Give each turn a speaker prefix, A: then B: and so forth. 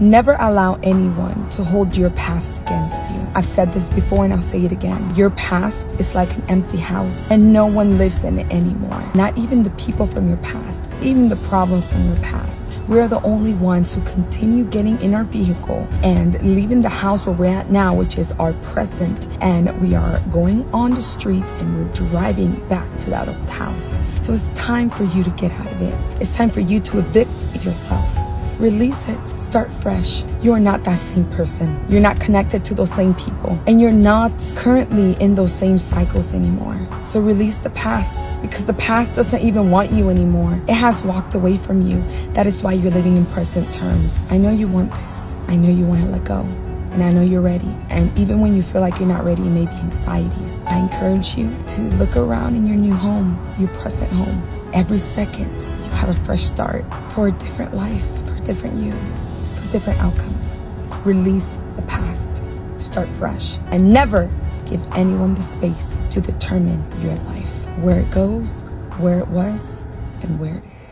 A: Never allow anyone to hold your past against you. I've said this before and I'll say it again. Your past is like an empty house and no one lives in it anymore. Not even the people from your past, even the problems from your past. We're the only ones who continue getting in our vehicle and leaving the house where we're at now, which is our present. And we are going on the street and we're driving back to that old house. So it's time for you to get out of it. It's time for you to evict yourself. Release it. Start fresh. You are not that same person. You're not connected to those same people. And you're not currently in those same cycles anymore. So release the past because the past doesn't even want you anymore. It has walked away from you. That is why you're living in present terms. I know you want this. I know you want to let go. And I know you're ready. And even when you feel like you're not ready, it may be anxieties. I encourage you to look around in your new home, your present home. Every second, you have a fresh start for a different life different you, for different outcomes. Release the past, start fresh, and never give anyone the space to determine your life, where it goes, where it was, and where it is.